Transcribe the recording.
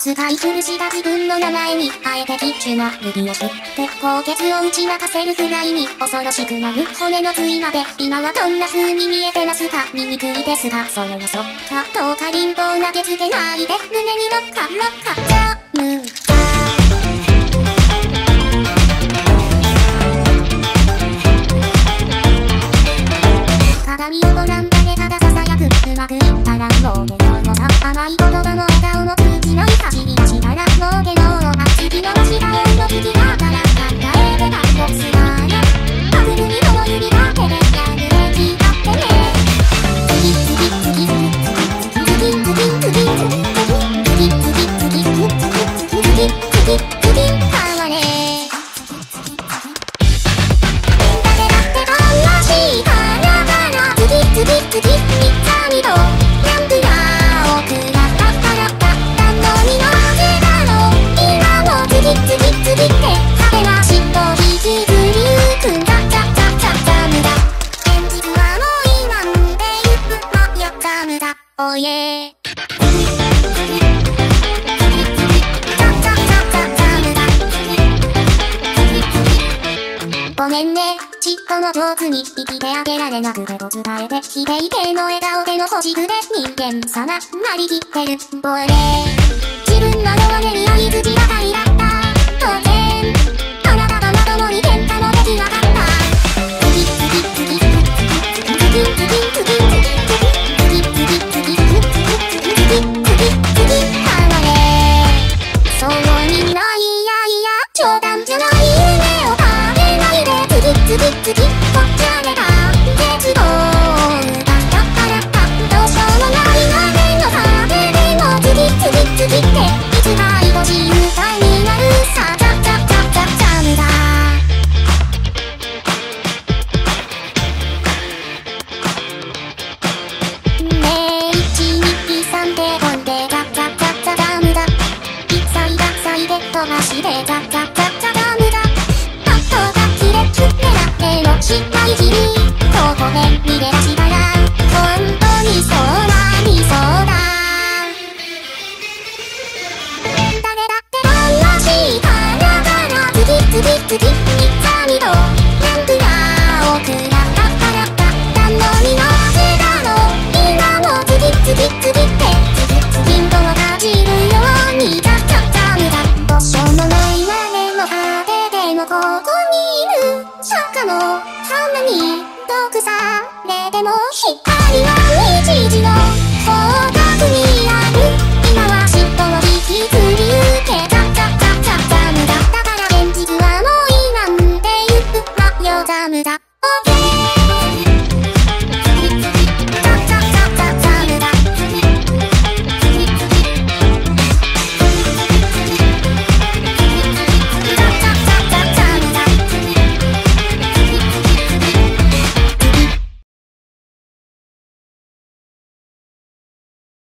使い古しが自分の名前に、あえてキッチュな指を振って、高血を打ち泣かせるくらいに、恐ろしくなる骨の髄まで、今はどんな風に見えてますか。醜いですが、それはそっか、どうか貧乏投げつけないで、胸にロッカロッカジャム cooking, cooking. めん。ね、ちっとも上手に生きてあげられなくてと伝えて、ひでいての笑顔での星屑で人間さな、なりきってる、ボエレ自分の弱音に合い口ばかりだった、当然、あなたとまともに喧嘩もできなかった。次次次次次次次次次次次次次次次次次次変われそうみん。ないやいや冗談じゃない夢を食べないで次ッとやでのチャチャチャチムだ123チャチャチャチしてチャ逃げ出したら本当にそうなりそうだ誰だって楽しいからから次次次三つみとでも光は日時の